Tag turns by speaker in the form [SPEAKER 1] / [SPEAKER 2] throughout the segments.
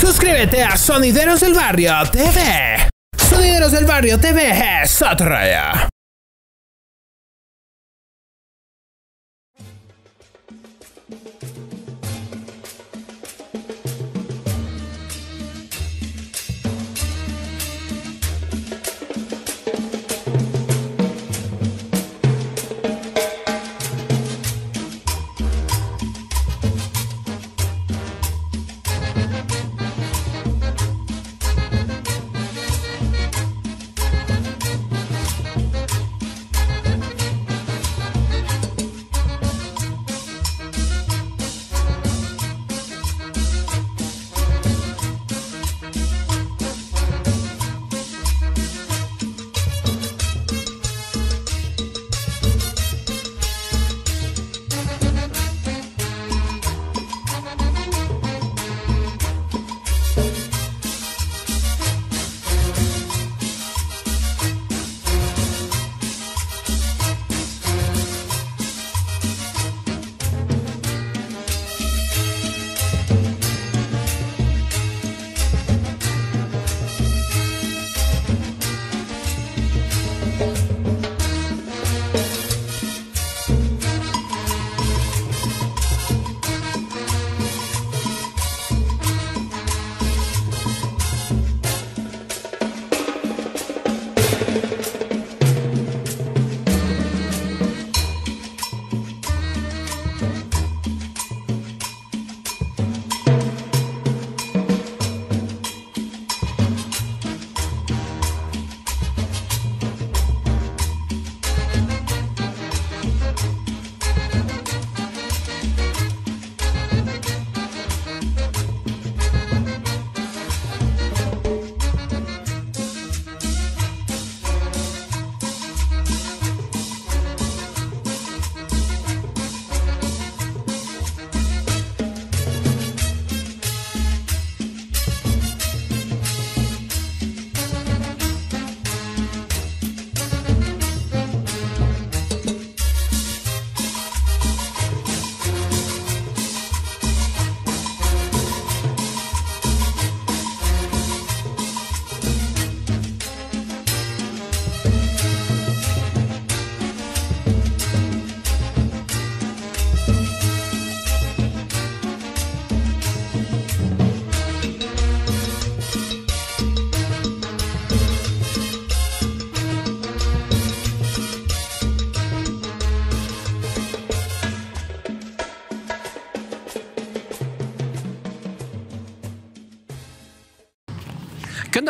[SPEAKER 1] Suscríbete a Sonideros del Barrio TV. Sonideros del Barrio TV es otra.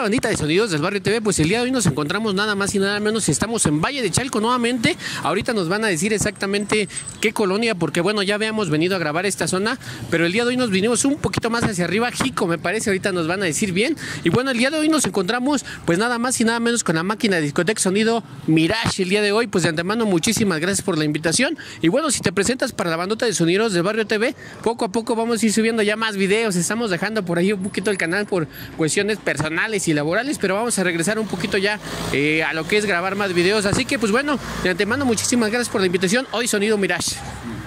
[SPEAKER 2] ¿Qué onda, bandita de Sonidos del Barrio TV? Pues el día de hoy nos encontramos nada más y nada menos estamos en Valle de Chalco nuevamente. Ahorita nos van a decir exactamente qué colonia, porque bueno, ya habíamos venido a grabar esta zona, pero el día de hoy nos vinimos un poquito más hacia arriba, Jico, me parece, ahorita nos van a decir bien. Y bueno, el día de hoy nos encontramos pues nada más y nada menos con la máquina de discoteca sonido Mirage el día de hoy. Pues de antemano, muchísimas gracias por la invitación. Y bueno, si te presentas para la bandota de Sonidos del Barrio TV, poco a poco vamos a ir subiendo ya más videos. Estamos dejando por ahí un poquito el canal por cuestiones personales y laborales, pero vamos a regresar un poquito ya eh, a lo que es grabar más videos. Así que, pues bueno, de antemano, muchísimas gracias por la invitación. Hoy Sonido Mirage.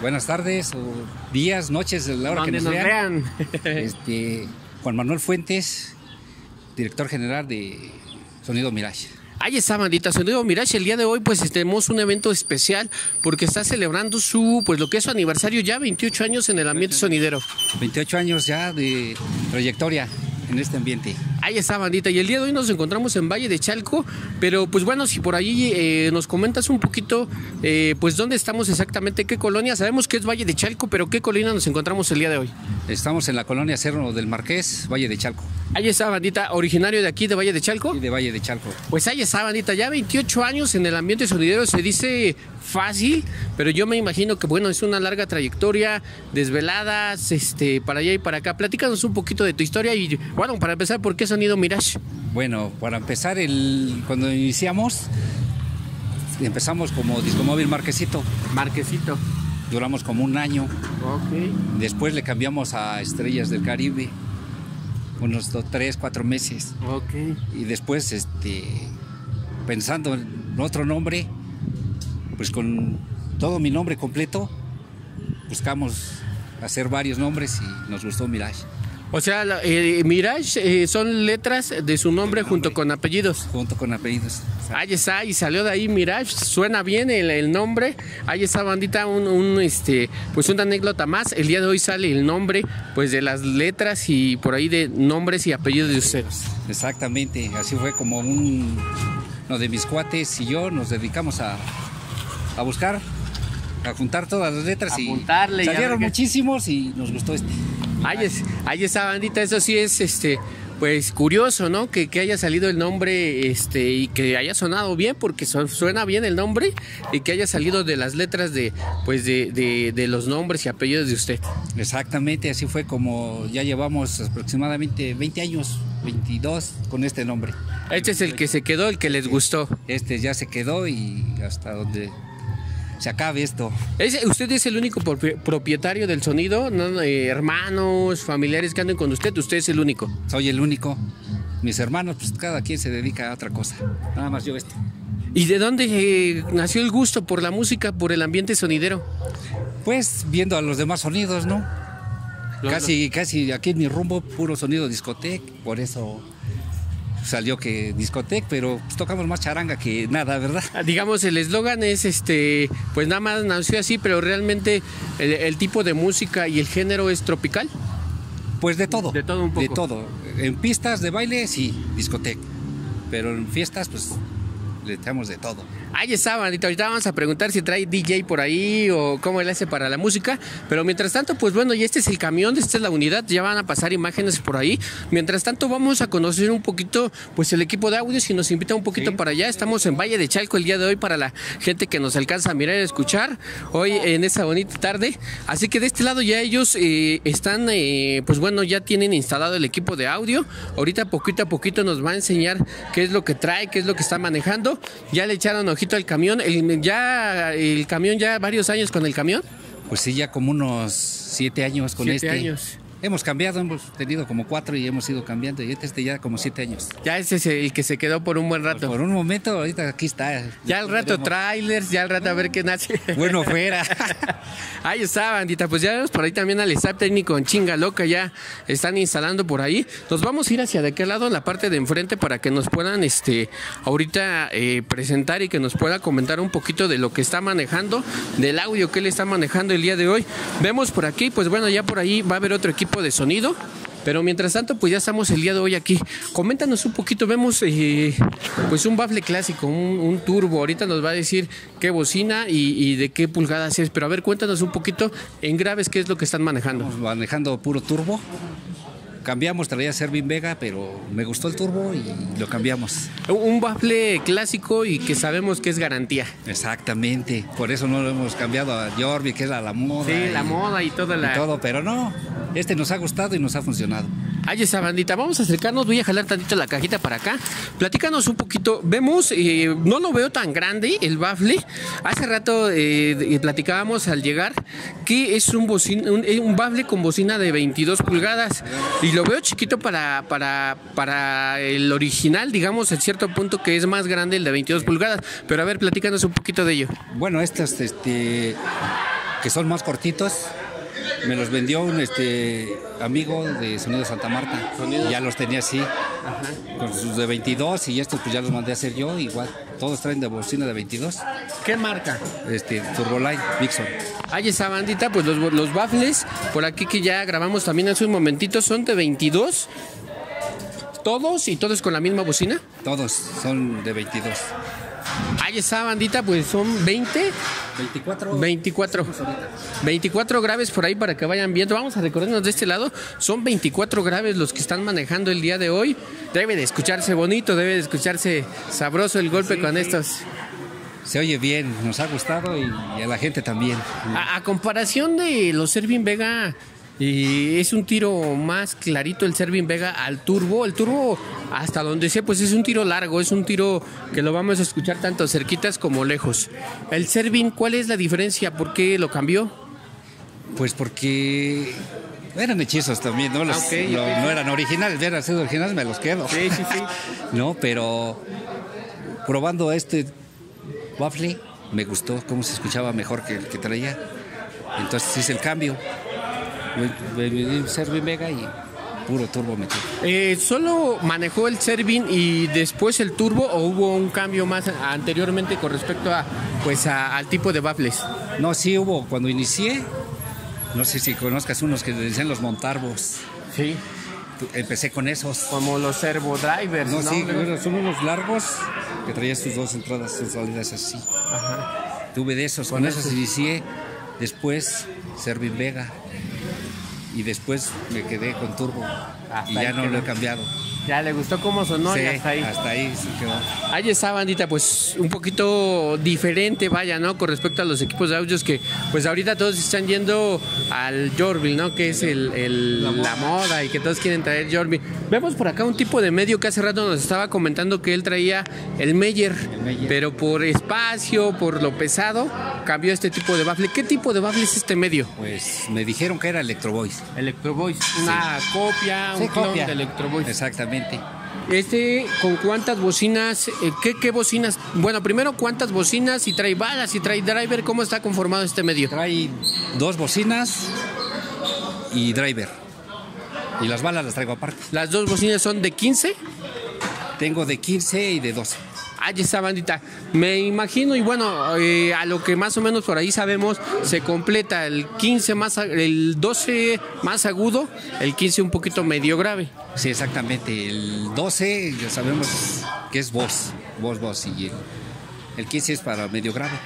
[SPEAKER 3] Buenas tardes, o días, noches, la hora que nos,
[SPEAKER 2] nos
[SPEAKER 3] vean.
[SPEAKER 2] vean.
[SPEAKER 3] Este, Juan Manuel Fuentes, director general de Sonido Mirage.
[SPEAKER 2] Ahí está, bandita. Sonido Mirage, el día de hoy, pues tenemos un evento especial porque está celebrando su, pues lo que es su aniversario ya, 28 años en el ambiente sonidero.
[SPEAKER 3] 28 años ya de trayectoria en este ambiente.
[SPEAKER 2] Ahí está, bandita. Y el día de hoy nos encontramos en Valle de Chalco, pero pues bueno, si por ahí eh, nos comentas un poquito, eh, pues dónde estamos exactamente, qué colonia. Sabemos que es Valle de Chalco, pero qué colonia nos encontramos el día de hoy.
[SPEAKER 3] Estamos en la colonia Cerro del Marqués, Valle de Chalco.
[SPEAKER 2] Ahí está, bandita, originario de aquí, de Valle de Chalco.
[SPEAKER 3] Y de Valle de Chalco.
[SPEAKER 2] Pues ahí está, bandita, ya 28 años en el ambiente sonidero se dice fácil, pero yo me imagino que bueno, es una larga trayectoria, desveladas, este, para allá y para acá. Platícanos un poquito de tu historia y bueno, para empezar, ¿por qué Sonido Mirage?
[SPEAKER 3] Bueno, para empezar, el, cuando iniciamos, empezamos como Discomóvil Marquesito.
[SPEAKER 2] Marquesito.
[SPEAKER 3] Duramos como un año.
[SPEAKER 2] Ok.
[SPEAKER 3] Después le cambiamos a Estrellas del Caribe, unos dos, tres, cuatro meses.
[SPEAKER 2] Ok.
[SPEAKER 3] Y después, este, pensando en otro nombre, pues con todo mi nombre completo, buscamos hacer varios nombres y nos gustó Mirage.
[SPEAKER 2] O sea, la- eh, Mirage eh, son letras de su nombre junto con apellidos.
[SPEAKER 3] junto con apellidos.
[SPEAKER 2] Ahí está, y salió de ahí Mirage, suena bien el, el nombre. Ahí está bandita, un, un, este, pues una anécdota más. El día de hoy sale el nombre, pues de las letras y por ahí de nombres y apellidos de ustedes.
[SPEAKER 3] Exactamente, así fue como un, uno de mis cuates y yo nos dedicamos a, a buscar, a juntar todas las letras y
[SPEAKER 2] Apuntarle y a ver
[SPEAKER 3] salieron muchísimos y nos gustó este.
[SPEAKER 2] Ahí, es, ahí está bandita, eso sí es este. Pues curioso, ¿no? Que, que haya salido el nombre este, y que haya sonado bien, porque son- suena bien el nombre y que haya salido de las letras de, pues de, de- de los nombres y apellidos de usted.
[SPEAKER 3] Exactamente, así fue como ya llevamos aproximadamente 20 años, 22 con este nombre.
[SPEAKER 2] Este es el que se quedó, el que les gustó.
[SPEAKER 3] Este ya se quedó y hasta donde se acabe esto.
[SPEAKER 2] ¿Es- ¿Usted es el único propi- propietario del sonido? ¿No? Eh, hermanos, familiares que anden con usted, usted es el único.
[SPEAKER 3] Soy el único. Mis hermanos, pues cada quien se dedica a otra cosa. Nada más yo este.
[SPEAKER 2] ¿Y de dónde eh, nació el gusto por la música, por el ambiente sonidero?
[SPEAKER 3] Pues viendo a los demás sonidos, ¿no? Casi, casi aquí en mi rumbo, puro sonido discoteca, por eso salió que discoteca, pero pues, tocamos más charanga que nada, ¿verdad?
[SPEAKER 2] Ah, Digamos, el eslogan es este, pues nada más nació así, pero realmente el, el tipo de música y el género es tropical.
[SPEAKER 3] Pues de todo.
[SPEAKER 2] De todo un poco.
[SPEAKER 3] De todo. En pistas de baile, sí, discoteca. Pero en fiestas, pues le echamos de todo.
[SPEAKER 2] Ahí está, bandita. Ahorita vamos a preguntar si trae DJ por ahí o cómo él hace para la música. Pero mientras tanto, pues bueno, y este es el camión, esta es la unidad. Ya van a pasar imágenes por ahí. Mientras tanto, vamos a conocer un poquito, pues el equipo de audio. Si nos invita un poquito
[SPEAKER 3] Sí.
[SPEAKER 2] para allá, estamos en Valle de Chalco el día de hoy para la gente que nos alcanza a mirar y escuchar hoy en esta bonita tarde. Así que de este lado ya ellos eh, están, eh, pues bueno, ya tienen instalado el equipo de audio. Ahorita poquito a poquito nos va a enseñar qué es lo que trae, qué es lo que está manejando. Ya le echaron al camión. El, ya el camión, ya varios años con el camión.
[SPEAKER 3] Pues sí, ya como unos siete años con
[SPEAKER 2] Siete
[SPEAKER 3] este.
[SPEAKER 2] años.
[SPEAKER 3] Hemos cambiado, hemos tenido como cuatro y hemos ido cambiando. Y este ya como siete años.
[SPEAKER 2] Ya ese es el que se quedó por un buen rato.
[SPEAKER 3] Por un momento, ahorita aquí está.
[SPEAKER 2] Ya al rato
[SPEAKER 3] Veremos.
[SPEAKER 2] trailers, ya al rato a ver qué nace.
[SPEAKER 3] Bueno, fuera.
[SPEAKER 2] Ahí está, bandita. Pues ya vemos por ahí también al staff técnico en chinga loca. Ya están instalando por ahí. Nos vamos a ir hacia de aquel lado, en la parte de enfrente, para que nos puedan este ahorita eh, presentar y que nos pueda comentar un poquito de lo que está manejando, del audio que él está manejando el día de hoy. Vemos por aquí, pues bueno, ya por ahí va a haber otro equipo de sonido. Pero mientras tanto, pues ya estamos el día de hoy aquí. Coméntanos un poquito, vemos eh, pues un bafle clásico, un, turbo. Ahorita nos va a decir qué bocina y, de qué pulgadas es. Pero a ver, cuéntanos un poquito en graves qué es lo que están manejando.
[SPEAKER 3] Manejando puro turbo. Cambiamos, traía Servin Vega, pero me gustó el turbo y lo cambiamos.
[SPEAKER 2] Un bafle clásico y que sabemos que es garantía.
[SPEAKER 3] Exactamente. Por eso no lo hemos cambiado a Jorvi, que era la moda.
[SPEAKER 2] Sí, la
[SPEAKER 3] y-
[SPEAKER 2] moda y toda la...
[SPEAKER 3] y todo, pero no. Este nos ha gustado y nos ha funcionado.
[SPEAKER 2] Ahí está, bandita. Vamos a acercarnos. Voy a jalar tantito la cajita para acá. Platícanos un poquito. Vemos, eh, no lo veo tan grande el bafle. Hace rato eh, de- platicábamos al llegar que es un, bocin- un, eh, un bafle con bocina de 22 pulgadas. Y lo veo chiquito para, para, para el original, digamos, en cierto punto que es más grande el de 22 pulgadas. Pero a ver, platícanos un poquito de ello.
[SPEAKER 3] Bueno, estos este, que son más cortitos, me los vendió un este, amigo de Sonido Santa Marta. Ya los tenía así, con sus de 22 y estos pues ya los mandé a hacer yo, igual. Todos traen de bocina de 22.
[SPEAKER 2] ¿Qué marca?
[SPEAKER 3] Este, Turboline, Vixon.
[SPEAKER 2] Ahí está, bandita, pues los, los baffles, por aquí que ya grabamos también hace un momentito, son de 22. Todos y todos con la misma bocina.
[SPEAKER 3] Todos son de 22.
[SPEAKER 2] Ahí está, bandita, pues son 20,
[SPEAKER 3] 24.
[SPEAKER 2] 24. 24 graves por ahí para que vayan viendo. Vamos a recorrernos de este lado. Son 24 graves los que están manejando el día de hoy. Debe de escucharse bonito, debe de escucharse sabroso el golpe con estos.
[SPEAKER 3] Se oye bien, nos ha gustado y, y a la gente también.
[SPEAKER 2] A, a comparación de los Servin Vega, y es un tiro más clarito el Servin Vega al turbo. El turbo, hasta donde sé, pues es un tiro largo, es un tiro que lo vamos a escuchar tanto cerquitas como lejos. El Servin, ¿cuál es la diferencia? ¿Por qué lo cambió?
[SPEAKER 3] Pues porque eran hechizos también, ¿no? Los-
[SPEAKER 2] Ah,
[SPEAKER 3] lo-. No eran originales, hubieran sido originales, me los quedo.
[SPEAKER 2] Sí, sí, sí.
[SPEAKER 3] No, pero probando este waffle, me gustó cómo se escuchaba mejor que el que traía. Entonces hice el cambio. Servin Vega y puro turbo metido.
[SPEAKER 2] Eh, ¿Solo manejó el Servin y después el turbo o hubo un cambio más anteriormente con respecto a, pues, a- al tipo de baffles?
[SPEAKER 3] No, sí hubo, cuando inicié, no sé si conozcas unos que le decían los montarbos.
[SPEAKER 2] Sí.
[SPEAKER 3] Empecé con esos.
[SPEAKER 2] Como los servo drivers,
[SPEAKER 3] No,
[SPEAKER 2] ¿no?
[SPEAKER 3] sí, son unos largos que traían sus dos entradas, sus salidas así. Tuve de esos, con, esos inicié. Después Servin Vega. Y después me quedé con turbo.
[SPEAKER 2] Hasta
[SPEAKER 3] y ya no lo he cambiado.
[SPEAKER 2] Ya le gustó cómo sonó y
[SPEAKER 3] Sí,
[SPEAKER 2] hasta ahí.
[SPEAKER 3] hasta ahí se quedó.
[SPEAKER 2] Ahí está, bandita, pues un poquito diferente, vaya, ¿no? Con respecto a los equipos de audios que, pues ahorita todos están yendo al Jorville, ¿no? Que es el, el- la, moda. y que todos quieren traer Jorville. Vemos por acá un tipo de medio que hace rato nos estaba comentando que él traía el Meyer,
[SPEAKER 3] Meyer.
[SPEAKER 2] pero por espacio, por lo pesado, cambió este tipo de baffle. ¿Qué tipo de baffle es este medio?
[SPEAKER 3] Pues me dijeron que era Electro Boys.
[SPEAKER 2] Electro Voice, una copia, un
[SPEAKER 3] Sí,
[SPEAKER 2] clon
[SPEAKER 3] copia.
[SPEAKER 2] de Electro Voice.
[SPEAKER 3] Exactamente.
[SPEAKER 2] Este, ¿con cuántas bocinas? eh, ¿qué, ¿Qué bocinas? Bueno, primero, ¿cuántas bocinas? Y trae balas y trae driver. ¿Cómo está conformado este medio?
[SPEAKER 3] Trae dos bocinas y driver. Y las balas las traigo aparte.
[SPEAKER 2] Las dos bocinas son de 15.
[SPEAKER 3] Tengo de 15 y de 12.
[SPEAKER 2] Ahí está, bandita. Me imagino, y bueno, eh, a lo que más o menos por ahí sabemos, se completa el 15 más, el 12 más agudo, el 15 un poquito medio grave.
[SPEAKER 3] Sí, exactamente. El 12 ya sabemos que es voz. Voz, voz. Y el, el 15 es para medio grave.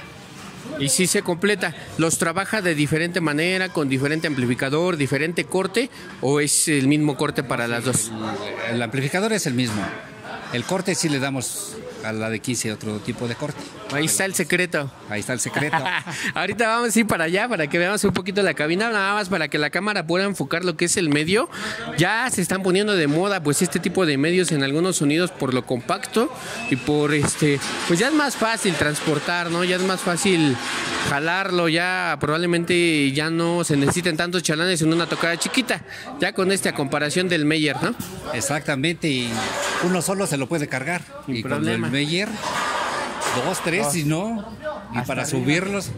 [SPEAKER 2] Y sí se completa. ¿Los trabaja de diferente manera, con diferente amplificador, diferente corte, o es el mismo corte para las dos?
[SPEAKER 3] El, el amplificador es el mismo. El corte sí le damos a la de 15 otro tipo de corte.
[SPEAKER 2] Ahí está el secreto.
[SPEAKER 3] Ahí está el secreto.
[SPEAKER 2] Ahorita vamos a ir para allá para que veamos un poquito la cabina, nada más para que la cámara pueda enfocar lo que es el medio. Ya se están poniendo de moda pues este tipo de medios en algunos sonidos por lo compacto y por este, pues ya es más fácil transportar, ¿no? Ya es más fácil jalarlo, ya probablemente ya no se necesiten tantos chalanes en una tocada chiquita, ya con esta comparación del Meyer, ¿no?
[SPEAKER 3] Exactamente. Y uno solo se lo puede cargar.
[SPEAKER 2] Sin
[SPEAKER 3] y
[SPEAKER 2] problema.
[SPEAKER 3] Meyer, dos, tres, si no. Y para subirlos,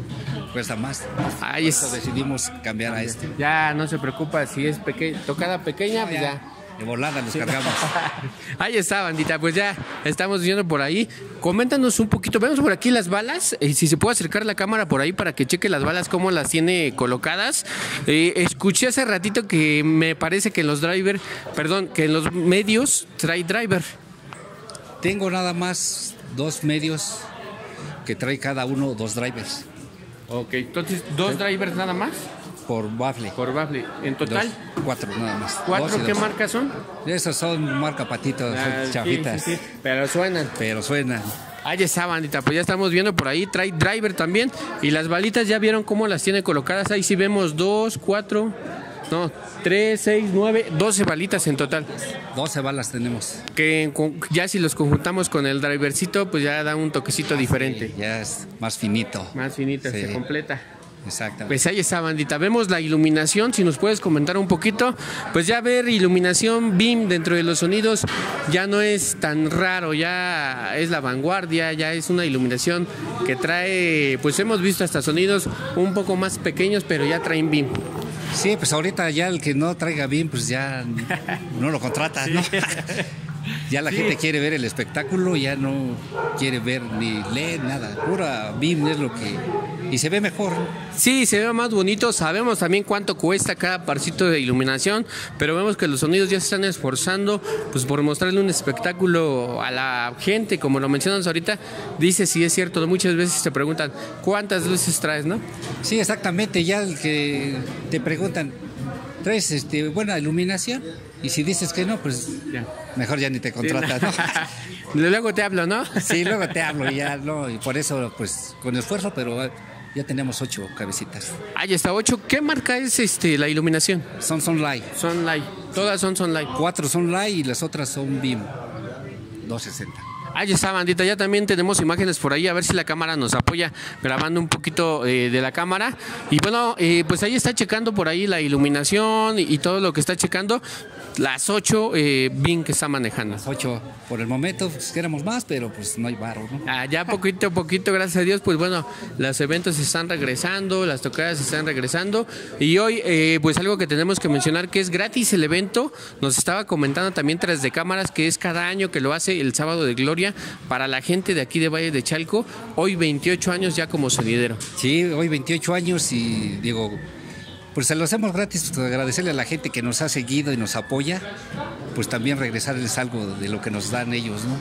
[SPEAKER 3] cuesta más.
[SPEAKER 2] Ahí es.
[SPEAKER 3] decidimos cambiar a este.
[SPEAKER 2] Ya no se preocupa si es peque tocada pequeña, pues ya.
[SPEAKER 3] De volada los cargamos.
[SPEAKER 2] Ahí está, bandita. Pues ya estamos viendo por ahí. Coméntanos un poquito. Vemos por aquí las balas. eh, si se puede acercar la cámara por ahí para que cheque las balas, cómo las tiene colocadas. Eh, escuché hace ratito que me parece que en los driver, perdón, que en los medios trae driver.
[SPEAKER 3] Tengo nada más dos medios que trae cada uno dos drivers
[SPEAKER 2] Ok, entonces dos drivers nada más
[SPEAKER 3] por baffle.
[SPEAKER 2] por baffle. En total,
[SPEAKER 3] Dos, cuatro nada más.
[SPEAKER 2] ¿cuatro qué marcas son?
[SPEAKER 3] Esos son marca patitos,
[SPEAKER 2] Ah, sí,
[SPEAKER 3] chafitas.
[SPEAKER 2] sí, sí, pero suenan.
[SPEAKER 3] Pero suenan.
[SPEAKER 2] Ahí está, bandita, pues ya estamos viendo por ahí, trae driver también. Y las balitas ya vieron cómo las tiene colocadas. Ahí sí vemos dos, cuatro, no, tres, seis, nueve, doce balitas en total.
[SPEAKER 3] 12 balas tenemos.
[SPEAKER 2] Que ya si los conjuntamos con el drivercito, pues ya da un toquecito diferente.
[SPEAKER 3] Ya es más finito.
[SPEAKER 2] Más finita,
[SPEAKER 3] Sí.
[SPEAKER 2] se completa.
[SPEAKER 3] Exactamente.
[SPEAKER 2] Pues ahí está, bandita. Vemos la iluminación, si nos puedes comentar un poquito. Pues ya ver iluminación BIM dentro de los sonidos ya no es tan raro, ya es la vanguardia, ya es una iluminación que trae, pues hemos visto hasta sonidos un poco más pequeños, pero ya traen BIM.
[SPEAKER 3] Sí, pues ahorita ya el que no traiga BIM, pues ya no lo contrata, ¿no? Ya la gente quiere ver el espectáculo, ya no quiere ver ni leer nada. Pura BIM es lo que. Y se ve mejor.
[SPEAKER 2] Sí, se ve más bonito. Sabemos también cuánto cuesta cada parcito de iluminación, pero vemos que los sonidos ya se están esforzando pues por mostrarle un espectáculo a la gente, como lo mencionas ahorita. Dice si es cierto, muchas veces te preguntan cuántas luces traes, ¿no?
[SPEAKER 3] Sí, exactamente. Ya el que te preguntan, ¿traes este, buena iluminación? Y si dices que no, pues
[SPEAKER 2] Ya.
[SPEAKER 3] mejor ya ni te contratas, ¿no?
[SPEAKER 2] Luego te hablo, ¿no?
[SPEAKER 3] Sí, luego te hablo y ya, ¿no? Y por eso, pues, con esfuerzo, pero ya tenemos ocho cabecitas.
[SPEAKER 2] Ahí está, 8. ¿Qué marca es este la iluminación?
[SPEAKER 3] Son Sunlight.
[SPEAKER 2] Sunlight. Todas son Sunlight.
[SPEAKER 3] Cuatro son Light y las otras son BIM. 260.
[SPEAKER 2] Ahí está, bandita. Ya también tenemos imágenes por ahí. A ver si la cámara nos apoya grabando un poquito eh, de la cámara. Y bueno, eh, pues ahí está checando por ahí la iluminación y, y todo lo que está checando. Las 8 eh, BIN que está manejando.
[SPEAKER 3] Ocho por el momento, pues queremos más, pero pues no hay barro, ¿no?
[SPEAKER 2] Ah, ya poquito a poquito, gracias a Dios, pues bueno, los eventos están regresando, las tocadas están regresando. Y hoy, eh, pues algo que tenemos que mencionar que es gratis el evento. Nos estaba comentando también tras de cámaras que es cada año que lo hace el sábado de gloria para la gente de aquí de Valle de Chalco. Hoy 28 años ya como sonidero.
[SPEAKER 3] Sí, hoy 28 años y digo, pues se lo hacemos gratis, pues, agradecerle a la gente que nos ha seguido y nos apoya, pues también regresarles algo de lo que nos dan ellos, ¿no?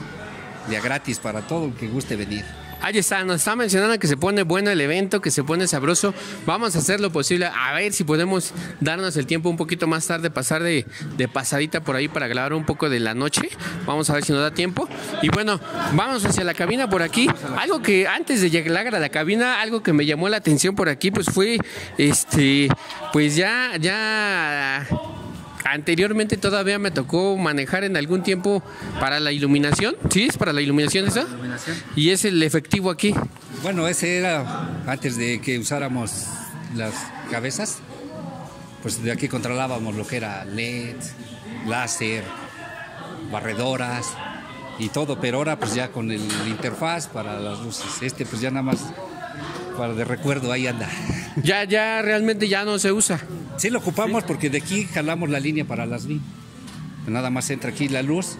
[SPEAKER 3] De gratis para todo el que guste venir.
[SPEAKER 2] Ahí está, nos está mencionando que se pone bueno el evento, que se pone sabroso. Vamos a hacer lo posible, a ver si podemos darnos el tiempo un poquito más tarde, pasar de, de pasadita por ahí para grabar un poco de la noche. Vamos a ver si nos da tiempo. Y bueno, vamos hacia la cabina por aquí. Algo que antes de llegar a la cabina, algo que me llamó la atención por aquí, pues fue, este, pues ya, ya Anteriormente todavía me tocó manejar en algún tiempo para la iluminación. ¿Sí? ¿Es para la iluminación eso? Y es el efectivo aquí.
[SPEAKER 3] Bueno, ese era antes de que usáramos las cabezas, pues de aquí controlábamos lo que era LED, láser, barredoras y todo, pero ahora pues ya con el interfaz para las luces. Este pues ya nada más para de recuerdo ahí anda.
[SPEAKER 2] Ya, ya realmente ya no se usa.
[SPEAKER 3] Sí lo ocupamos porque de aquí jalamos la línea para las VIN. Nada más entra aquí la luz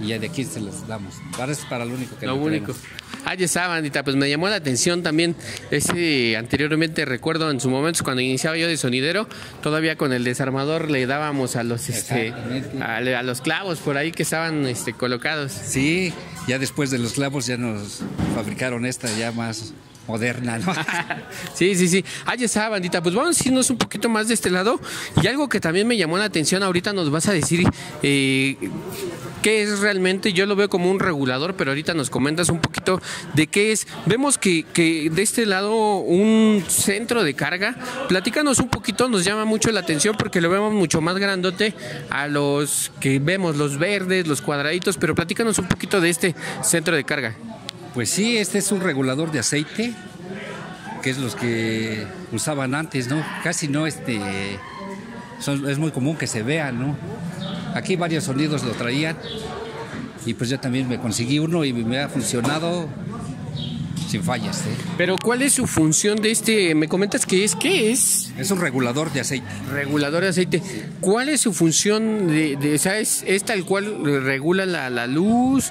[SPEAKER 3] y ya de aquí se las damos. Ahora es para lo único que
[SPEAKER 2] Lo
[SPEAKER 3] no
[SPEAKER 2] único.
[SPEAKER 3] tenemos.
[SPEAKER 2] Ahí está, bandita. Pues me llamó la atención también ese anteriormente recuerdo en su momento cuando iniciaba yo de sonidero, todavía con el desarmador le dábamos a los este a, a los clavos por ahí que estaban este colocados.
[SPEAKER 3] Sí, ya después de los clavos ya nos fabricaron esta ya más moderna, ¿no?
[SPEAKER 2] Sí, sí, sí. Ahí está, bandita. Pues vamos a irnos un poquito más de este lado. Y algo que también me llamó la atención, ahorita nos vas a decir eh, qué es realmente. Yo lo veo como un regulador, pero ahorita nos comentas un poquito de qué es. Vemos que, que de este lado un centro de carga. Platícanos un poquito, nos llama mucho la atención porque lo vemos mucho más grandote a los que vemos, los verdes, los cuadraditos, pero platícanos un poquito de este centro de carga.
[SPEAKER 3] Pues sí, este es un regulador de aceite, que es los que usaban antes, ¿no? Casi no, este, son- es muy común que se vean, ¿no? Aquí varios sonidos lo traían y pues yo también me conseguí uno y me ha funcionado sin fallas, ¿eh?
[SPEAKER 2] Pero ¿cuál es su función de este? Me comentas que es, ¿qué es?
[SPEAKER 3] Es un regulador de aceite.
[SPEAKER 2] Regulador de aceite. ¿Cuál es su función? De, de- ¿es, es tal cual regula la, la luz?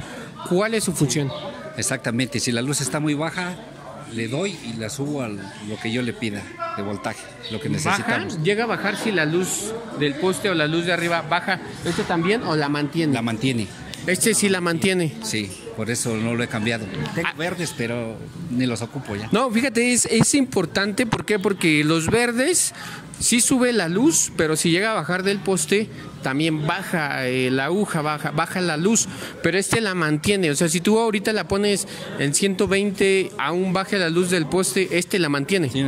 [SPEAKER 2] ¿Cuál es su función?
[SPEAKER 3] Exactamente, si la luz está muy baja, le doy y la subo a lo que yo le pida de voltaje, lo que
[SPEAKER 2] ¿Baja?
[SPEAKER 3] necesitamos.
[SPEAKER 2] ¿Llega a bajar si la luz del poste o la luz de arriba baja? ¿Este también o la mantiene?
[SPEAKER 3] La mantiene,
[SPEAKER 2] este sí la mantiene.
[SPEAKER 3] sí, por eso no lo he cambiado. Tengo verdes, pero ni los ocupo ya.
[SPEAKER 2] No, fíjate, es, es importante. ¿Por qué? Porque los verdes sí sube la luz, pero si llega a bajar del poste, también baja eh, la aguja, baja, baja la luz. Pero este la mantiene. O sea, si tú ahorita la pones en 120, aún baje la luz del poste, este la mantiene.
[SPEAKER 3] Sí,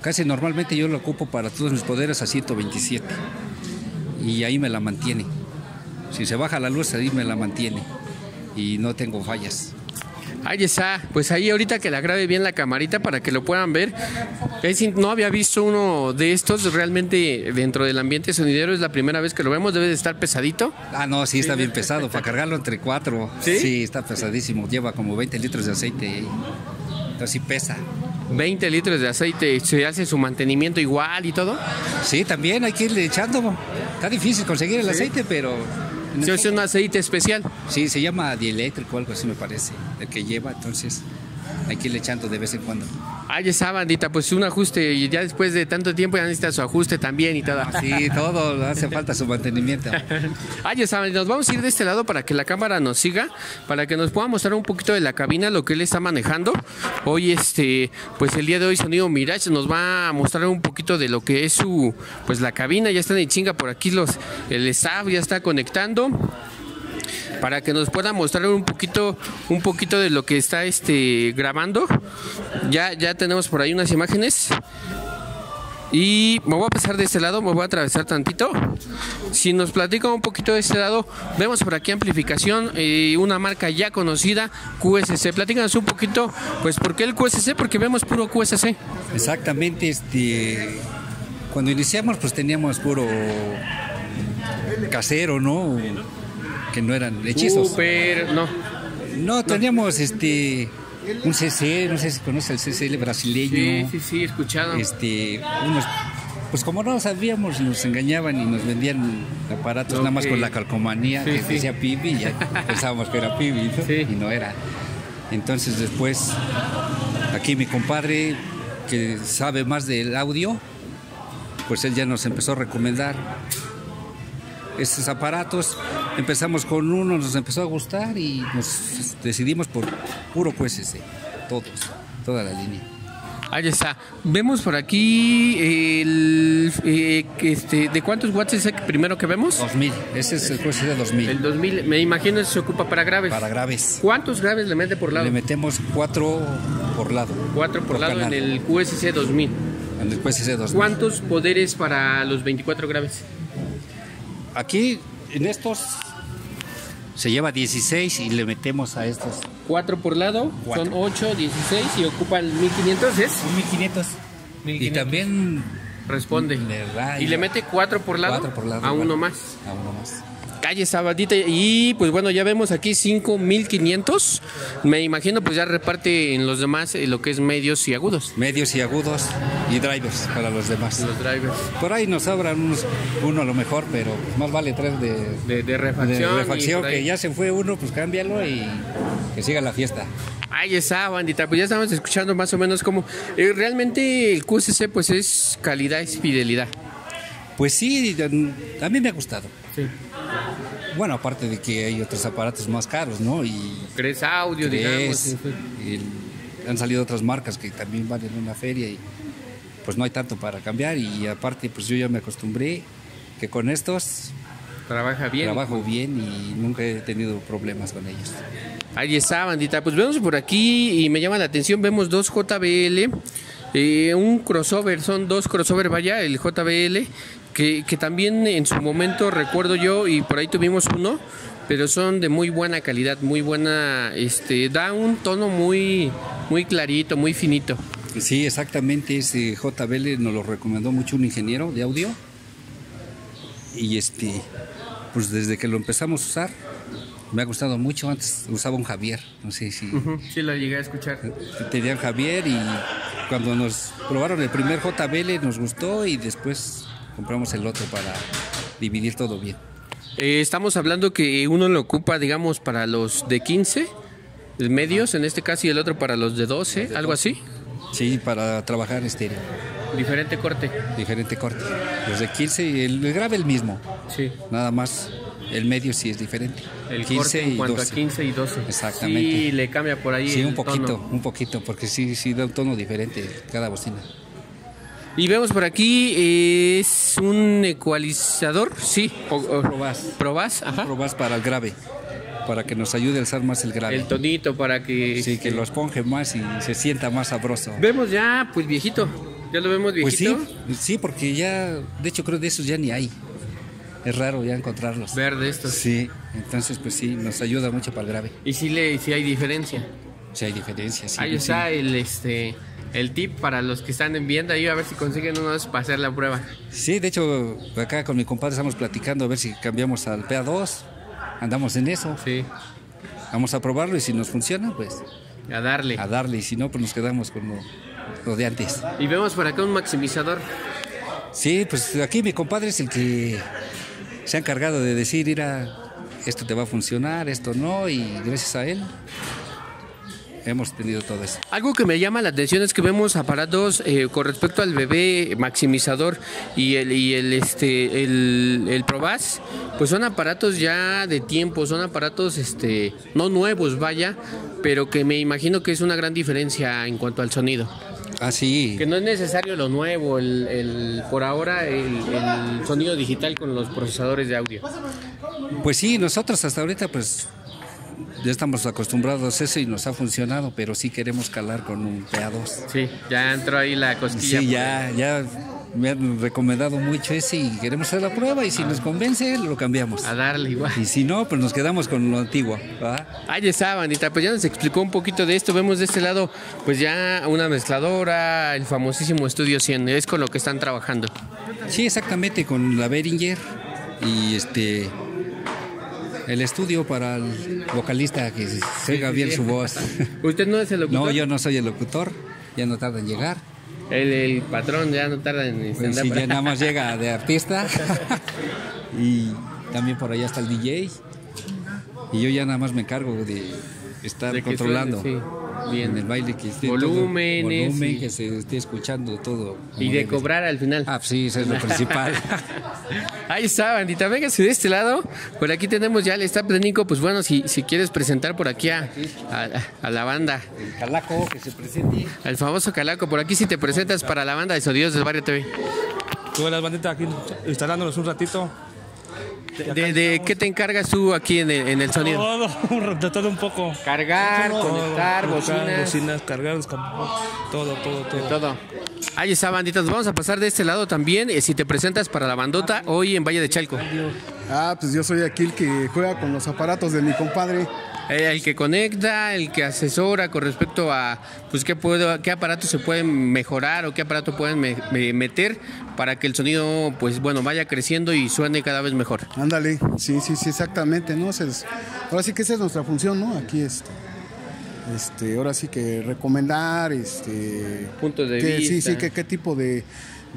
[SPEAKER 3] casi normalmente yo lo ocupo para todos mis poderes a 127 y ahí me la mantiene. Si se baja la luz, ahí me la mantiene y no tengo fallas.
[SPEAKER 2] Ahí está, pues ahí ahorita que la grabe bien la camarita para que lo puedan ver. Es no había visto uno de estos realmente dentro del ambiente sonidero, es la primera vez que lo vemos, debe de estar pesadito.
[SPEAKER 3] Ah, no, sí está bien pesado, para cargarlo entre cuatro.
[SPEAKER 2] ¿Sí?
[SPEAKER 3] está pesadísimo, lleva como 20 litros de aceite. Entonces sí pesa.
[SPEAKER 2] 20 litros de aceite, se hace su mantenimiento igual y todo.
[SPEAKER 3] Sí, también hay que irle echando. Está difícil conseguir el aceite, pero...
[SPEAKER 2] Se hace un aceite especial.
[SPEAKER 3] Sí, se llama dieléctrico, algo así me parece, el que lleva, entonces hay que irle echando de vez en cuando.
[SPEAKER 2] Ahí está, bandita, pues un ajuste y ya después de tanto tiempo ya necesita su ajuste también y todo.
[SPEAKER 3] Sí, todo, hace falta su mantenimiento.
[SPEAKER 2] Ahí está, bandita. nos vamos a ir de este lado para que la cámara nos siga, para que nos pueda mostrar un poquito de la cabina, lo que él está manejando. Hoy, este, pues el día de hoy Sonido Mirage nos va a mostrar un poquito de lo que es su, pues la cabina, ya están en chinga por aquí los, el staff ya está conectando. Para que nos pueda mostrar un poquito un poquito de lo que está este grabando. Ya ya tenemos por ahí unas imágenes. Y me voy a pasar de este lado, me voy a atravesar tantito. Si nos platica un poquito de este lado, vemos por aquí amplificación, eh, una marca ya conocida, QSC. Platícanos un poquito, pues, ¿por qué el QSC? Porque vemos puro QSC.
[SPEAKER 3] Exactamente, este, cuando iniciamos pues teníamos puro casero, ¿no? Que no eran hechizos.
[SPEAKER 2] Super, no.
[SPEAKER 3] No, teníamos este un CC, no sé si conoce el CC brasileño.
[SPEAKER 2] Sí, sí, sí, escuchado.
[SPEAKER 3] Este, unos pues como no sabíamos, nos engañaban y nos vendían aparatos nada más con la calcomanía
[SPEAKER 2] Sí,
[SPEAKER 3] que
[SPEAKER 2] sí.
[SPEAKER 3] decía Pibi y ya pensábamos que era Pibi ¿no?
[SPEAKER 2] Sí.
[SPEAKER 3] y no era. Entonces después aquí mi compadre que sabe más del audio, pues él ya nos empezó a recomendar estos aparatos. Empezamos con uno, nos empezó a gustar y nos decidimos por puro QSC, todos, toda la línea.
[SPEAKER 2] Ahí está. Vemos por aquí el, eh, este, ¿de cuántos watts es el primero que vemos?
[SPEAKER 3] 2000, ese es el QSC 2000
[SPEAKER 2] El 2000, me imagino que se ocupa para graves.
[SPEAKER 3] para graves.
[SPEAKER 2] ¿Cuántos graves le mete por lado?
[SPEAKER 3] Le metemos cuatro por lado.
[SPEAKER 2] Cuatro por, lado
[SPEAKER 3] canal.
[SPEAKER 2] en el QSC 2000.
[SPEAKER 3] En el QSC 2000.
[SPEAKER 2] ¿Cuántos poderes para los 24 graves?
[SPEAKER 3] Aquí, en estos, se lleva 16 y le metemos a estos
[SPEAKER 2] Cuatro por lado,
[SPEAKER 3] Cuatro.
[SPEAKER 2] son 8, 16 y ocupan 1500, ¿es?
[SPEAKER 3] un 1500. Y
[SPEAKER 2] 1500.
[SPEAKER 3] también
[SPEAKER 2] Responde.
[SPEAKER 3] Le
[SPEAKER 2] y le mete cuatro por lado,
[SPEAKER 3] Cuatro por lado,
[SPEAKER 2] a uno más.
[SPEAKER 3] a uno más.
[SPEAKER 2] Calle Sabadita y pues bueno, ya vemos aquí 5500. Me imagino pues ya reparte en los demás eh, lo que es medios y agudos.
[SPEAKER 3] Medios y agudos y drivers para los demás.
[SPEAKER 2] Los drivers
[SPEAKER 3] Por ahí nos sobran unos, uno a lo mejor, pero más vale tres de,
[SPEAKER 2] de, de
[SPEAKER 3] de
[SPEAKER 2] refacción.
[SPEAKER 3] refacción, que ya se fue uno, pues cámbialo y que siga la fiesta.
[SPEAKER 2] Ahí está, bandita. Pues ya estamos escuchando más o menos como eh, realmente el QSC pues es calidad, es fidelidad.
[SPEAKER 3] Pues sí, a mí me ha gustado. Bueno, aparte de que hay otros aparatos más caros, ¿no? Y
[SPEAKER 2] Crees audio, digamos.
[SPEAKER 3] tres, y han salido otras marcas que también valen una feria y pues no hay tanto para cambiar y aparte pues yo ya me acostumbré que con estos
[SPEAKER 2] Trabaja bien.
[SPEAKER 3] trabajo bien y nunca he tenido problemas con ellos.
[SPEAKER 2] Ahí está, bandita. Pues vemos por aquí y me llama la atención. Vemos dos JBL, eh, un crossover, son dos crossover, vaya, el JBL, que, que también en su momento recuerdo yo y por ahí tuvimos uno, pero son de muy buena calidad, muy buena, este, da un tono muy, muy clarito, muy finito.
[SPEAKER 3] Sí, exactamente, ese JBL nos lo recomendó mucho un ingeniero de audio y este, pues desde que lo empezamos a usar me ha gustado mucho. Antes usaba un Javier, no sé si
[SPEAKER 2] Sí, lo llegué a escuchar.
[SPEAKER 3] tenían Javier y cuando nos probaron el primer JBL nos gustó y después compramos el otro para dividir todo bien.
[SPEAKER 2] Eh, estamos hablando que uno lo ocupa, digamos, para los de 15 medios, en este caso, y el otro para los de 12, algo así.
[SPEAKER 3] Sí, para trabajar estéreo,
[SPEAKER 2] Diferente corte.
[SPEAKER 3] diferente corte. Los de 15 y el, el grave el mismo,
[SPEAKER 2] Sí.
[SPEAKER 3] nada más el medio sí es diferente.
[SPEAKER 2] El corte en cuanto a 15 y 12.
[SPEAKER 3] Exactamente.
[SPEAKER 2] Sí, le cambia por ahí
[SPEAKER 3] Sí,
[SPEAKER 2] el
[SPEAKER 3] un poquito,
[SPEAKER 2] tono.
[SPEAKER 3] un poquito, porque sí, sí da un tono diferente cada bocina.
[SPEAKER 2] Y vemos por aquí, es un ecualizador, sí. O, o-
[SPEAKER 3] Probás.
[SPEAKER 2] Probás, ajá.
[SPEAKER 3] Probás para el grave, para que nos ayude a alzar más el grave.
[SPEAKER 2] El tonito para que...
[SPEAKER 3] Sí, que lo esponje más y se sienta más sabroso.
[SPEAKER 2] Vemos ya, pues viejito. Ya lo vemos
[SPEAKER 3] Pues sí,
[SPEAKER 2] viejito.
[SPEAKER 3] sí, porque ya, de hecho creo de esos ya ni hay. Es raro ya encontrarlos.
[SPEAKER 2] Verde estos.
[SPEAKER 3] Sí, entonces pues sí, nos ayuda mucho para el grave.
[SPEAKER 2] Y sí, le, sí hay diferencia.
[SPEAKER 3] Sí hay diferencias. sí,
[SPEAKER 2] Ahí está
[SPEAKER 3] sí.
[SPEAKER 2] el este el tip para los que están en vienda ahí a ver si consiguen unos para hacer la prueba.
[SPEAKER 3] Sí, de hecho, acá con mi compadre estamos platicando a ver si cambiamos al PA2. Andamos en eso.
[SPEAKER 2] Sí,
[SPEAKER 3] Vamos a probarlo y si nos funciona, pues
[SPEAKER 2] a darle.
[SPEAKER 3] a darle. Y si no, pues nos quedamos con lo, lo de antes.
[SPEAKER 2] Y vemos por acá un maximizador.
[SPEAKER 3] Sí, pues aquí mi compadre es el que se ha encargado de decir, mira, esto te va a funcionar, esto no, y gracias a él hemos tenido todo eso.
[SPEAKER 2] Algo que me llama la atención es que vemos aparatos eh, con respecto al bebé maximizador y el y el este el, el Probas, pues son aparatos ya de tiempo, son aparatos este no nuevos, vaya, pero que me imagino que es una gran diferencia en cuanto al sonido.
[SPEAKER 3] Ah, sí.
[SPEAKER 2] Que no es necesario lo nuevo, el, el- por ahora el, el sonido digital con los procesadores de audio.
[SPEAKER 3] Pues sí, nosotros hasta ahorita pues ya estamos acostumbrados a eso y nos ha funcionado, pero sí queremos calar con un PA2.
[SPEAKER 2] Sí, ya entró ahí la cosquilla.
[SPEAKER 3] Sí, ya, ya me han recomendado mucho ese y queremos hacer la prueba y si nos convence lo cambiamos.
[SPEAKER 2] A darle igual.
[SPEAKER 3] Y si no, pues nos quedamos con lo antiguo. ¿va?
[SPEAKER 2] Ahí está, bandita, pues ya nos explicó un poquito de esto. Vemos de este lado, pues ya una mezcladora, el famosísimo Estudio 100, es con lo que están trabajando.
[SPEAKER 3] Sí, exactamente, con la Behringer y este el estudio para el vocalista que se oiga bien su voz.
[SPEAKER 2] ¿Usted no es el locutor?
[SPEAKER 3] No, yo no soy el locutor, ya no tarda en llegar.
[SPEAKER 2] El, el patrón ya no tarda en
[SPEAKER 3] Pues sí, ya nada más llega de artista. y también por allá está el DJ. Y yo ya nada más me encargo de estar controlando
[SPEAKER 2] suene, sí. Bien.
[SPEAKER 3] en el baile que esté
[SPEAKER 2] Volúmenes
[SPEAKER 3] todo, volumen,
[SPEAKER 2] y-
[SPEAKER 3] que se esté escuchando todo.
[SPEAKER 2] Y de
[SPEAKER 3] debe
[SPEAKER 2] cobrar al final.
[SPEAKER 3] Ah, sí, eso es lo principal.
[SPEAKER 2] Ahí está, bandita. Véngase de este lado. Por aquí tenemos ya el staff de Nico. Pues bueno, si, si quieres presentar por aquí a, a- a la banda,
[SPEAKER 3] el calaco que se presente.
[SPEAKER 2] al famoso Calaco. Por aquí si te presentas para la banda de Sonidos del Barrio TV.
[SPEAKER 4] Tuve las banditas aquí instalándonos un ratito.
[SPEAKER 2] ¿De, de qué te encargas tú aquí en el, en el sonido?
[SPEAKER 4] Todo, de todo un poco.
[SPEAKER 2] Cargar,
[SPEAKER 4] Todo,
[SPEAKER 2] conectar, bocinas.
[SPEAKER 4] bocinas, cargar, descargar, todo, todo, todo.
[SPEAKER 2] Todo. Ahí está, bandita. Nos vamos a pasar de este lado también. eh, si te presentas para la bandota hoy en Valle de Chalco.
[SPEAKER 5] Ah, pues yo soy aquí el que juega con los aparatos de mi compadre.
[SPEAKER 2] Eh, el que conecta, el que asesora con respecto a pues qué puedo, qué aparatos se pueden mejorar o qué aparato pueden me- me- meter para que el sonido pues bueno vaya creciendo y suene cada vez mejor.
[SPEAKER 5] Ándale, sí, sí, sí, exactamente, ¿no? Es- ahora sí que esa es nuestra función, ¿no? Aquí este, este, ahora sí que recomendar, este,
[SPEAKER 2] Puntos de
[SPEAKER 5] que, sí,
[SPEAKER 2] vista.
[SPEAKER 5] sí, que qué tipo de,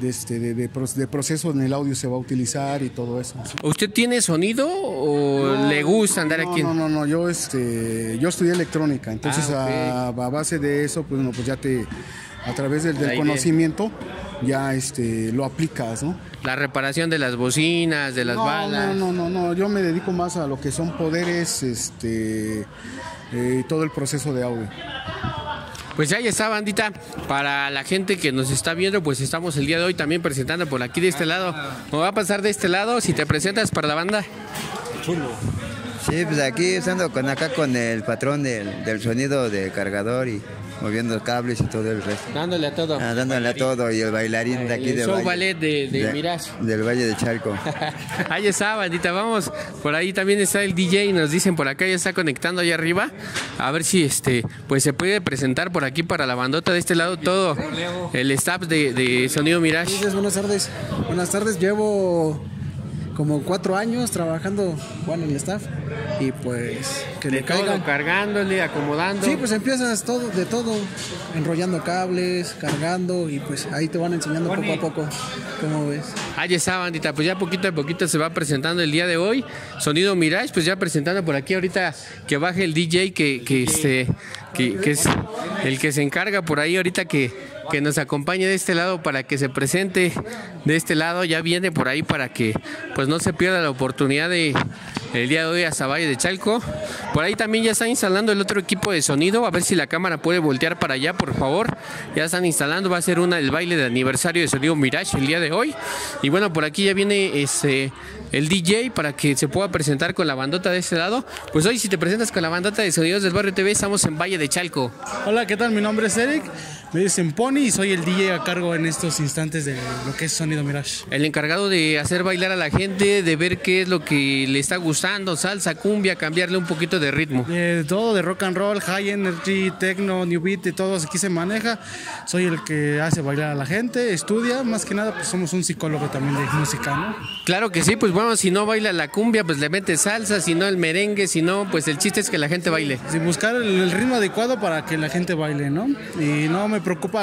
[SPEAKER 5] de, este, de, de de proceso en el audio se va a utilizar y todo eso.
[SPEAKER 2] ¿Usted tiene sonido o le gusta andar
[SPEAKER 5] no,
[SPEAKER 2] aquí?
[SPEAKER 5] No, no, no, yo, este, yo estudié electrónica, entonces
[SPEAKER 2] Ah,
[SPEAKER 5] a, a base de eso, pues, no, pues ya te, a través del, conocimiento, ya este, lo aplicas, ¿no?
[SPEAKER 2] La reparación de las bocinas, de las
[SPEAKER 5] no,
[SPEAKER 2] balas.
[SPEAKER 5] No, no, no, no, yo me dedico más a lo que son poderes, este, eh, todo el proceso de audio.
[SPEAKER 2] Pues ahí está, bandita. Para la gente que nos está viendo, pues estamos el día de hoy también presentando por aquí de este lado. Me va a pasar de este lado si te presentas para la banda.
[SPEAKER 6] Sí, pues aquí estando con acá con el patrón del, del sonido de cargador y moviendo cables y todo el resto.
[SPEAKER 2] Dándole a todo.
[SPEAKER 6] Ah, dándole a todo y el bailarín de aquí
[SPEAKER 2] El
[SPEAKER 6] de
[SPEAKER 2] show
[SPEAKER 6] Valle-
[SPEAKER 2] ballet de- de Mirage.
[SPEAKER 6] Del Valle de Chalco.
[SPEAKER 2] Ahí está, bandita, vamos. Por ahí también está el DJ, nos dicen por acá, ya está conectando allá arriba. A ver si este, pues se puede presentar por aquí para la bandota de este lado todo el staff de, de Sonido Mirage.
[SPEAKER 7] Buenas, buenas tardes. Buenas tardes. Llevo como cuatro años trabajando, bueno, en el staff. Y pues que
[SPEAKER 2] De
[SPEAKER 7] le
[SPEAKER 2] todo,
[SPEAKER 7] caigan.
[SPEAKER 2] cargándole, acomodando.
[SPEAKER 7] Sí, pues empiezas todo, de todo, enrollando cables, cargando y pues ahí te van enseñando poco a poco. ¿Cómo ves?
[SPEAKER 2] Ahí está, bandita, pues ya poquito a poquito se va presentando el día de hoy. Sonido Mirage, pues ya presentando por aquí ahorita que baje el DJ que, que este que, es el que se encarga por ahí ahorita que, que nos acompañe de este lado para que se presente de este lado, ya viene por ahí para que pues no se pierda la oportunidad de el día de hoy hasta Valle de Chalco. Por ahí también ya están instalando el otro equipo de sonido, a ver si la cámara puede voltear para allá, por favor. Ya están instalando, va a ser una el baile de aniversario de Sonido Mirage el día de hoy. Y bueno, por aquí ya viene este el DJ para que se pueda presentar con la bandota de este lado. Pues hoy si te presentas con la bandota de Sonidos del Barrio TV, estamos en Valle de Chalco.
[SPEAKER 8] Hola, ¿qué tal? Mi nombre es Eric, me dicen Pony y soy el DJ a cargo en estos instantes de lo que es Sonido Mirage.
[SPEAKER 2] El encargado de hacer bailar a la gente, de ver qué es lo que le está gustando, salsa, cumbia, cambiarle un poquito de ritmo.
[SPEAKER 8] Eh, todo de rock and roll, high energy, techno, new beat, y todo aquí se maneja. Soy el que hace bailar a la gente, estudia, más que nada, pues somos un psicólogo también de música, ¿no?
[SPEAKER 2] Claro que sí, pues bueno, si no baila la cumbia, pues le mete salsa, si no el merengue, si no, pues el chiste es que la gente baile.
[SPEAKER 8] Sí, buscar el, ritmo adecuado para que la gente baile, ¿no? Y no me preocupa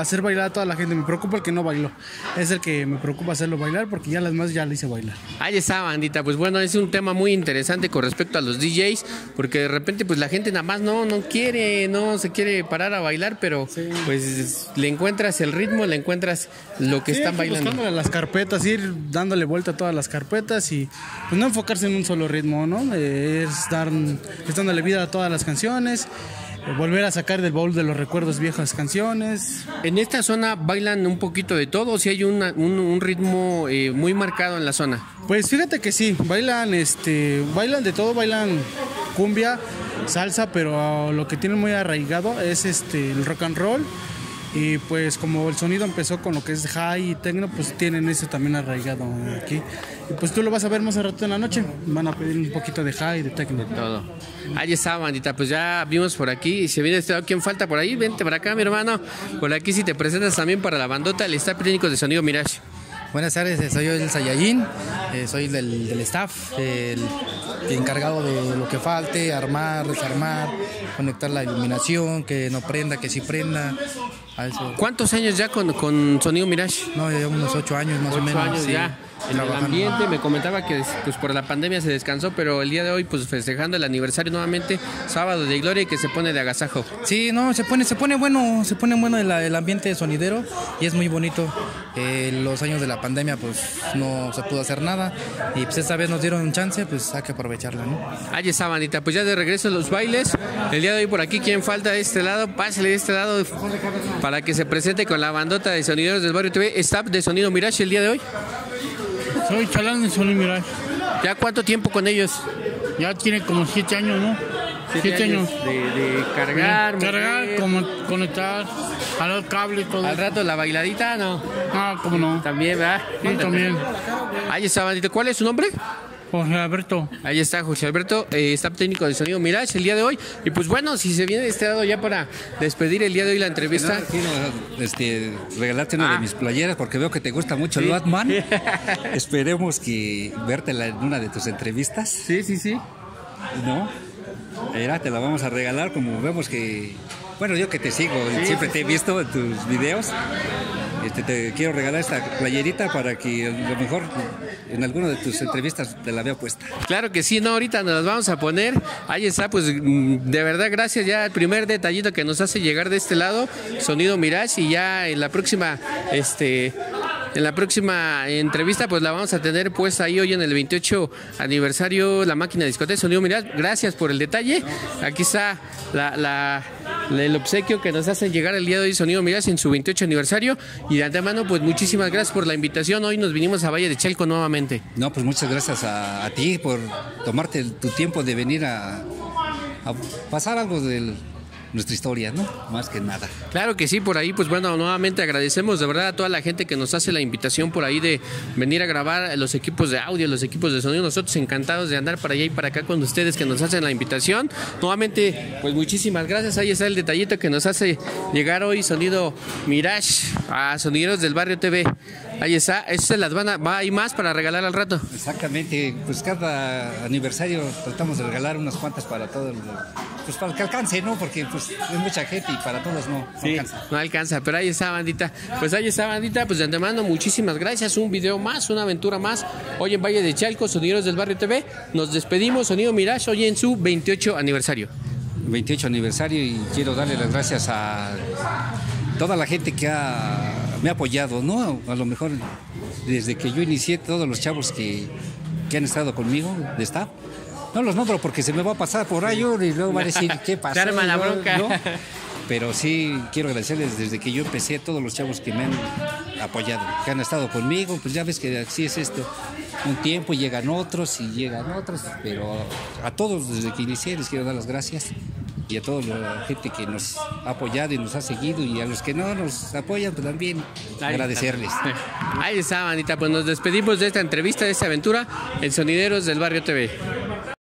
[SPEAKER 8] hacer bailar a toda la gente, me preocupa el que no bailó. Es el que me preocupa hacerlo bailar porque ya las más ya le hice bailar.
[SPEAKER 2] Ahí está, bandita. Pues bueno, es un tema muy interesante con respecto a los DJs, porque de repente pues la gente nada más no, no quiere, no se quiere parar a bailar, pero pues le encuentras el ritmo, le encuentras lo que
[SPEAKER 8] Sí,
[SPEAKER 2] están bailando.
[SPEAKER 8] las carpetas, ir dándole vuelta a todas las carpetas y pues no enfocarse en un solo ritmo, ¿no? Eh, es, dar, es dándole vida a todas las canciones, eh, volver a sacar del baúl de los recuerdos viejas canciones.
[SPEAKER 2] En esta zona bailan un poquito de todo, si hay una- un, un ritmo eh, muy marcado en la zona.
[SPEAKER 8] Pues fíjate que sí, bailan, este, bailan de todo, bailan cumbia, salsa, pero lo que tienen muy arraigado es este el rock and roll Y pues como el sonido empezó con lo que es high y techno, pues tienen eso también arraigado aquí. Y pues tú lo vas a ver más a rato en la noche. Van a pedir un poquito de high de techno.
[SPEAKER 2] Todo. Ahí está, bandita. Pues ya vimos por aquí. Y se viene este. ¿Quién falta por ahí? Vente para acá, mi hermano. Por aquí si te presentas también para la bandota, el staff técnico de sonido Mirage.
[SPEAKER 9] Buenas tardes, eh, soy el Sayayin, eh, soy del, del staff, el, encargado de lo que falte, armar, desarmar, conectar la iluminación, que no prenda, que sí prenda. a eso.
[SPEAKER 2] ¿Cuántos años ya con, con sonido Mirage?
[SPEAKER 9] No, ya unos ocho años más o menos.
[SPEAKER 2] años
[SPEAKER 9] sí,
[SPEAKER 2] ya. En el ambiente me comentaba que pues por la pandemia se descansó, pero el día de hoy pues festejando el aniversario nuevamente, sábado de gloria y que se pone de agasajo.
[SPEAKER 9] Sí, no, se pone, se pone bueno, se pone bueno el, el ambiente sonidero y es muy bonito. Eh, los años de la pandemia pues no se pudo hacer nada y pues esta vez nos dieron un chance, pues hay que aprovecharla, ¿no?
[SPEAKER 2] Ahí está, bandita. Pues ya de regreso los bailes. El día de hoy por aquí, ¿quién falta de este lado? Pásale de este lado para que se presente con la bandota de sonideros del barrio TV. Staff de Sonido Mirage el día de hoy.
[SPEAKER 10] Soy Chalán de Sony Mirage.
[SPEAKER 2] ¿Ya cuánto tiempo con ellos?
[SPEAKER 10] Ya tiene como siete años, ¿no? Siete, años.
[SPEAKER 2] De, de cargar,
[SPEAKER 10] Cargar,
[SPEAKER 2] mover.
[SPEAKER 10] como, conectar, jalar cable y todo.
[SPEAKER 2] Al rato la bailadita, ¿no?
[SPEAKER 10] Ah, cómo no.
[SPEAKER 2] También, ¿verdad?
[SPEAKER 10] Sí, también.
[SPEAKER 2] Ahí está, bandita. ¿Cuál es su nombre?
[SPEAKER 10] Jorge Alberto.
[SPEAKER 2] Ahí está José Alberto, eh, staff técnico de Sonido Mirage el día de hoy. Y pues bueno, si se viene de este lado ya para despedir el día de hoy la entrevista.
[SPEAKER 3] Quiero este, regalarte una
[SPEAKER 2] Ah.
[SPEAKER 3] de mis playeras porque veo que te gusta mucho el
[SPEAKER 2] Sí.
[SPEAKER 3] Batman. Esperemos que vértela en una de tus entrevistas.
[SPEAKER 2] Sí, sí, sí.
[SPEAKER 3] ¿No? Mira, te la vamos a regalar como vemos que... Bueno, yo que te sigo,
[SPEAKER 2] Sí,
[SPEAKER 3] siempre
[SPEAKER 2] sí,
[SPEAKER 3] te he visto en tus videos. Este, te quiero regalar esta playerita para que a lo mejor en alguna de tus entrevistas te la vea puesta.
[SPEAKER 2] Claro que sí, no, ahorita nos las vamos a poner. Ahí está, pues mm, de verdad, gracias ya el primer detallito que nos hace llegar de este lado, Sonido Mirage, y ya en la próxima, este, en la próxima entrevista, pues la vamos a tener puesta ahí hoy en el 28 aniversario, la máquina de discoteca Sonido Mirage. Gracias por el detalle. Aquí está el obsequio que nos hacen llegar el día de hoy Sonido Mirage en su 28 aniversario. Y de antemano, pues muchísimas gracias por la invitación. Hoy nos vinimos a Valle de Chalco nuevamente.
[SPEAKER 3] No, pues muchas gracias a, ti por tomarte tu tiempo de venir a, pasar algo de nuestra historia, ¿no? Más que nada.
[SPEAKER 2] Claro que sí, por ahí, pues bueno, nuevamente agradecemos de verdad a toda la gente que nos hace la invitación por ahí de venir a grabar los equipos de audio, los equipos de sonido. Nosotros encantados de andar para allá y para acá con ustedes que nos hacen la invitación. Nuevamente, pues muchísimas gracias. Ahí está el detallito que nos hace llegar hoy Sonido Mirage a Sonideros del Barrio TV. Ahí está, eso se las van a, va ahí más para regalar al rato.
[SPEAKER 3] Exactamente, pues cada aniversario tratamos de regalar unas cuantas para todos, pues para que alcance, ¿no? Porque pues es mucha gente y para todos no, no alcanza.
[SPEAKER 2] No alcanza, pero ahí está, bandita. Pues ahí está, bandita. Pues de antemano, muchísimas gracias. Un video más, una aventura más. Hoy en Valle de Chalco, Sonideros del Barrio TV. Nos despedimos, Sonido Mirage, hoy en su 28 aniversario.
[SPEAKER 3] 28 aniversario y quiero darle las gracias a toda la gente que ha, me ha apoyado, ¿no? A lo mejor desde que yo inicié, todos los chavos que, que han estado conmigo de staff. No los nombro porque se me va a pasar por ahí y luego va a decir, ¿qué pasó?
[SPEAKER 2] Se arma la bronca.
[SPEAKER 3] ¿No? Pero sí quiero agradecerles desde que yo empecé a todos los chavos que me han apoyado, que han estado conmigo, pues ya ves que así es esto. Un tiempo llegan otros y llegan otros, pero a todos desde que inicié les quiero dar las gracias y a toda la gente que nos ha apoyado y nos ha seguido y a los que no nos apoyan pues también
[SPEAKER 2] Ahí
[SPEAKER 3] agradecerles.
[SPEAKER 2] está. Ahí está, bandita. Pues nos despedimos de esta entrevista, de esta aventura en Sonideros del Barrio TV.